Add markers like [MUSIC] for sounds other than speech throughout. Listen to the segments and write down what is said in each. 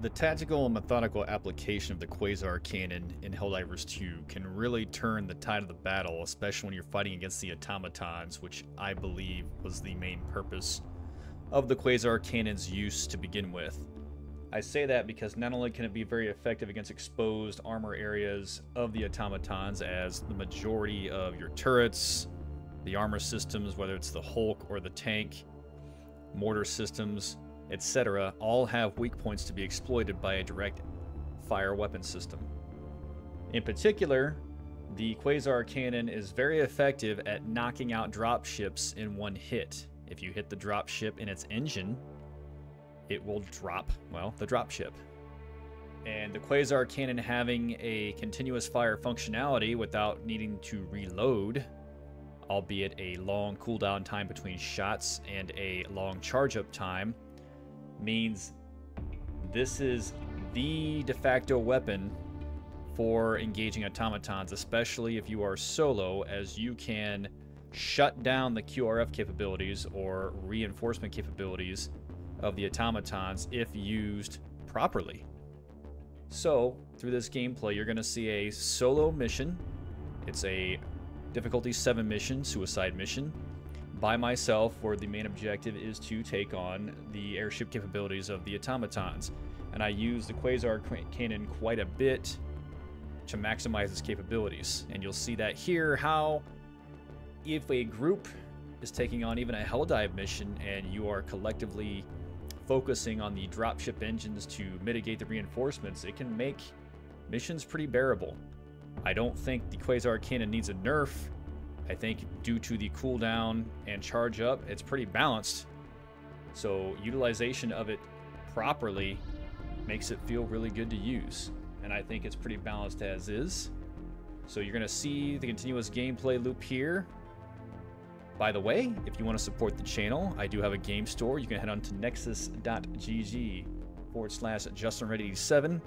The tactical and methodical application of the Quasar Cannon in Helldivers 2 can really turn the tide of the battle, especially when you're fighting against the automatons, which I believe was the main purpose of the Quasar Cannon's use to begin with. I say that because not only can it be very effective against exposed armor areas of the automatons, as the majority of your turrets, the armor systems, whether it's the Hulk or the tank, mortar systems, etc., all have weak points to be exploited by a direct fire weapon system. In particular, the Quasar Cannon is very effective at knocking out dropships in one hit. If you hit the dropship in its engine, it will drop, well, the dropship. And the Quasar Cannon having a continuous fire functionality without needing to reload, albeit a long cooldown time between shots and a long charge up time, means this is the de facto weapon for engaging automatons, especially if you are solo, as you can shut down the QRF capabilities or reinforcement capabilities of the automatons if used properly. So, through this gameplay, you're going to see a solo mission. It's a difficulty 7 mission, suicide mission, by myself, where the main objective is to take on the airship capabilities of the automatons. And I use the Quasar Cannon quite a bit to maximize its capabilities. And you'll see that here, how if a group is taking on even a Helldive mission and you are collectively focusing on the dropship engines to mitigate the reinforcements, it can make missions pretty bearable. I don't think the Quasar Cannon needs a nerf I think due to the cooldown and charge up, it's pretty balanced. So utilization of it properly makes it feel really good to use. And I think it's pretty balanced as is. So you're going to see the continuous gameplay loop here. By the way, if you want to support the channel, I do have a game store. You can head on to nexus.gg forward slash justinred87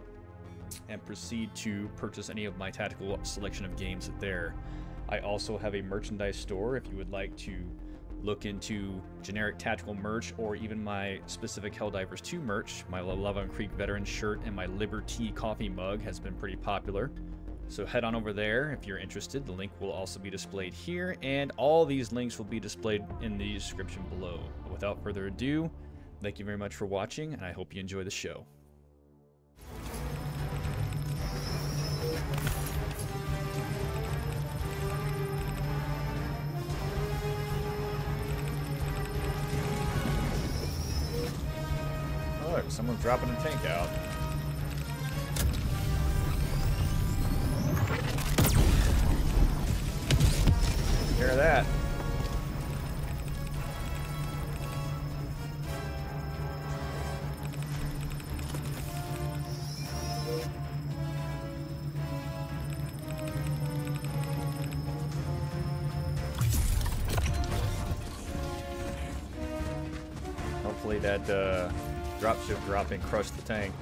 and proceed to purchase any of my tactical selection of games there. I also have a merchandise store if you would like to look into generic tactical merch or even my specific Helldivers 2 merch. My Lava Creek veteran shirt and my Liberty coffee mug has been pretty popular. So head on over there if you're interested. The link will also be displayed here, and all these links will be displayed in the description below. But without further ado, thank you very much for watching, and I hope you enjoy the show. Someone's dropping a tank out. Hear that? Hopefully that uh, dropship dropping crush the tank.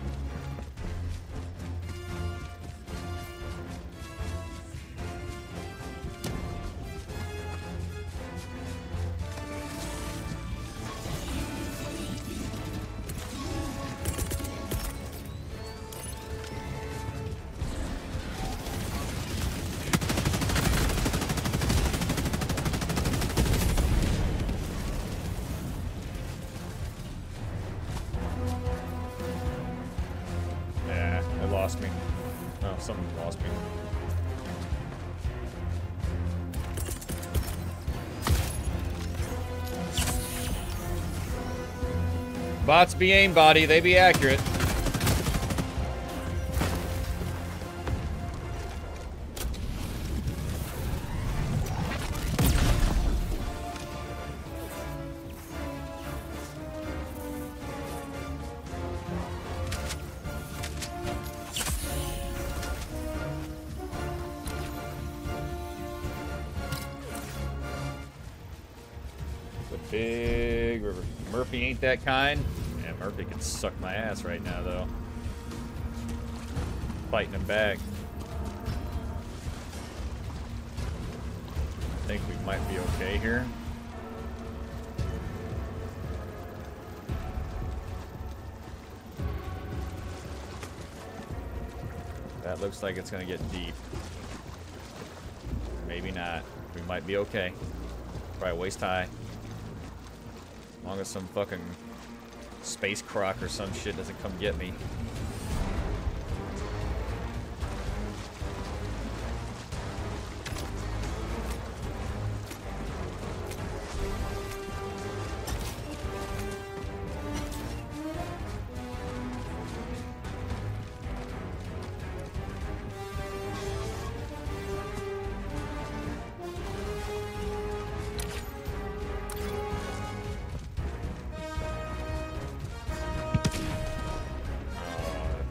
Bots be aim body, they be accurate. Big river. Murphy ain't that kind. Yeah, Murphy can suck my ass right now, though. Fighting him back. I think we might be okay here. That looks like it's gonna get deep. Maybe not. We might be okay. Probably waist high. Long as some fucking space croc or some shit doesn't come get me.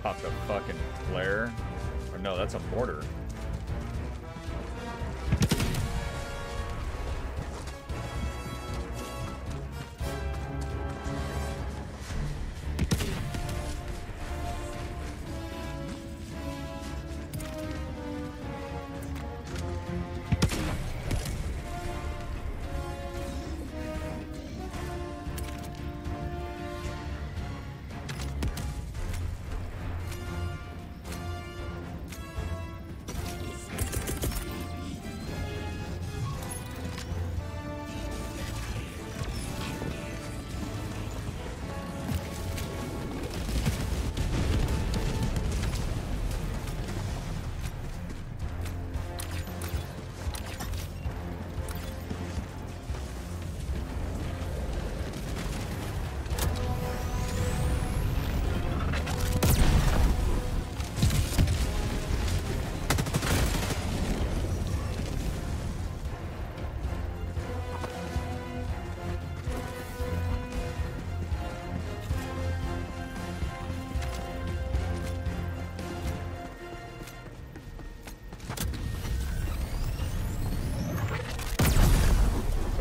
popped a fucking flare. Or no, that's a mortar.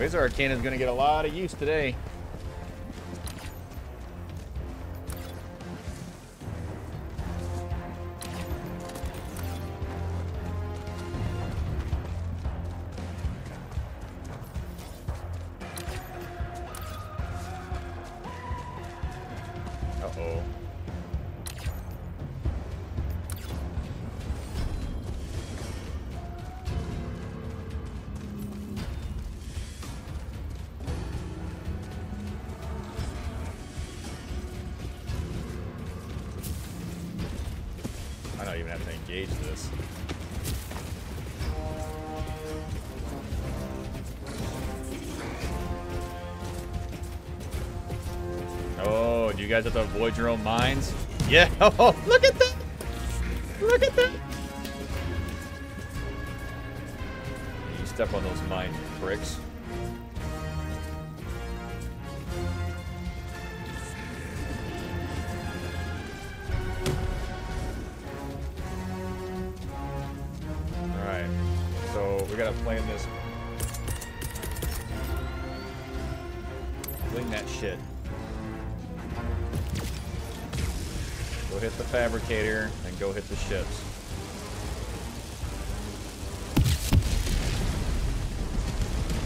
Quasar Cannon's gonna get a lot of use today. Oh, you guys have to avoid your own mines? Yeah. Oh, [LAUGHS] look at that. Look at that. You step on those mine bricks. We gotta plan this. Bling that shit. Go hit the fabricator and go hit the ships.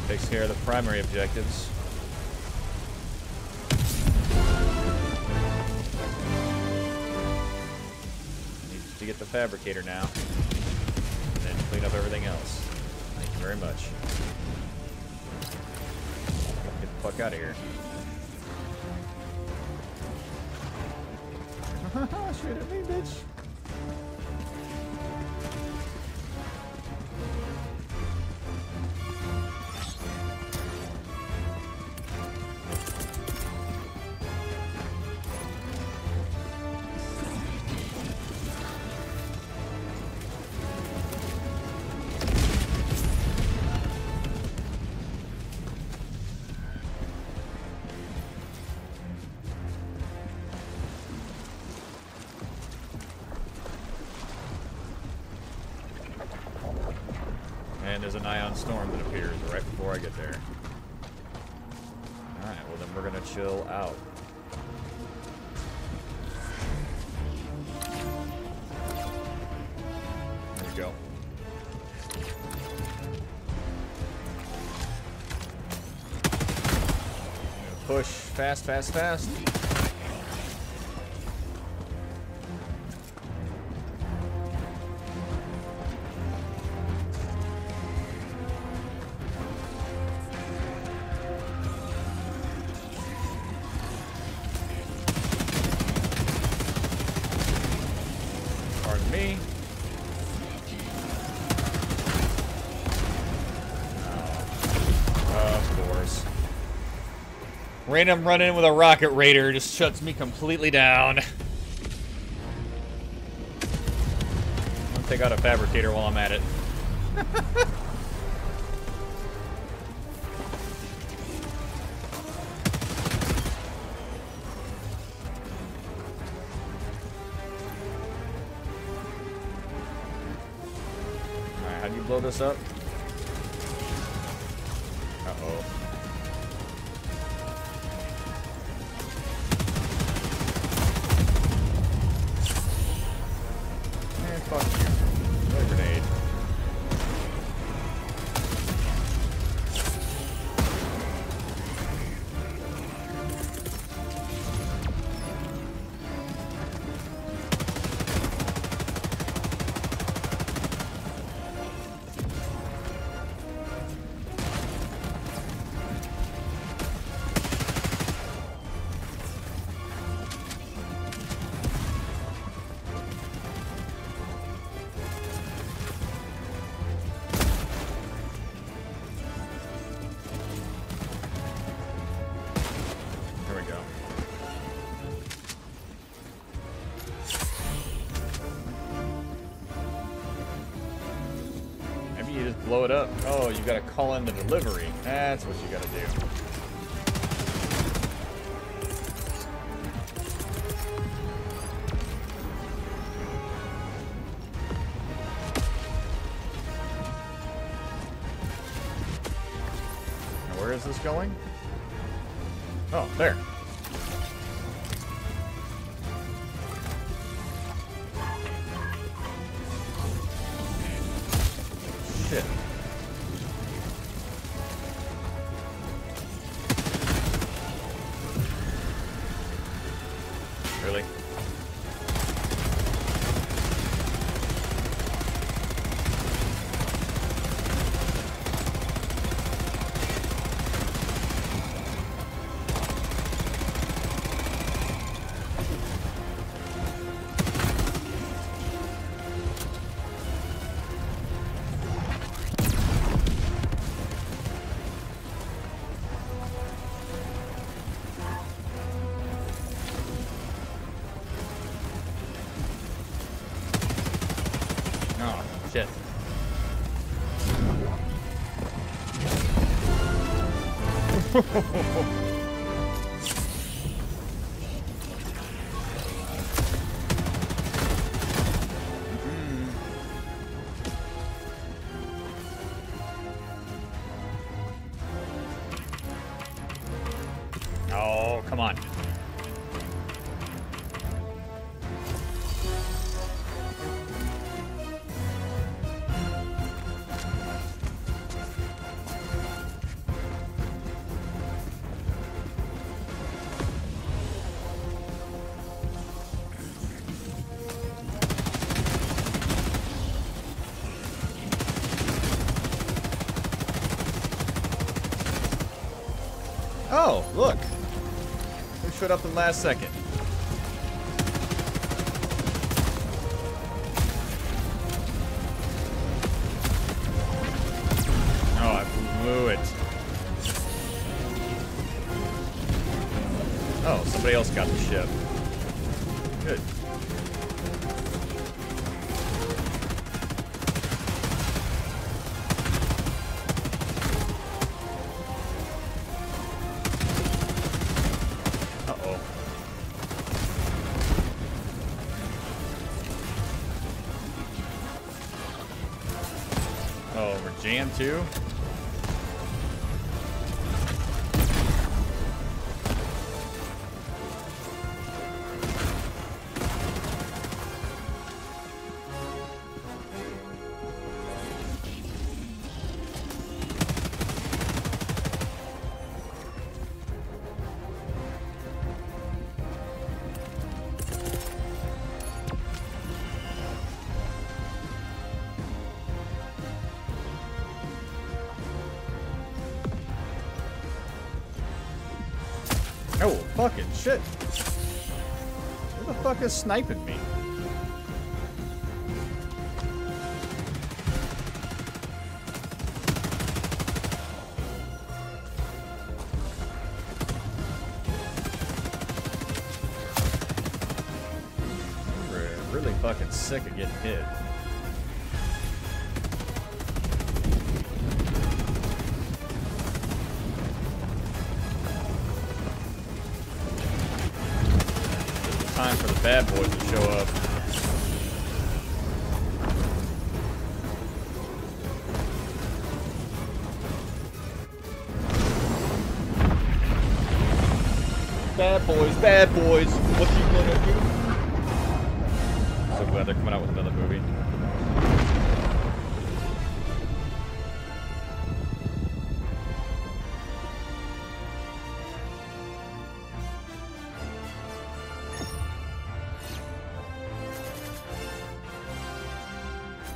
Takes care of the primary objectives. Need to get the fabricator now. And then clean up everything else. Very much. Get the fuck out of here. [LAUGHS] Shoot at me, bitch. There's an ion storm that appears right before I get there. Alright, well then we're gonna chill out. There go. Push fast, fast, fast. Random run in with a rocket raider just shuts me completely down. I'll take out a fabricator while I'm at it. Alright, how do you blow this up? Up. Oh, you gotta call in the delivery. That's what you gotta do. Now, where is this going? Oh, there. Really? Oh, shit. [LAUGHS] Oh, look. Who showed up in last second? Oh, I blew it. Oh, somebody else got the ship. Good. Oh, we're jammed too? Oh, fucking shit. Who the fuck is sniping me? I'm really fucking sick of getting hit. Time for the bad boys to show up. Bad boys, bad boys. What you gonna do? So glad they're coming out with another movie.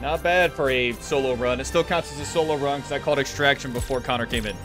Not bad for a solo run. It still counts as a solo run because I called Extraction before Connor came in.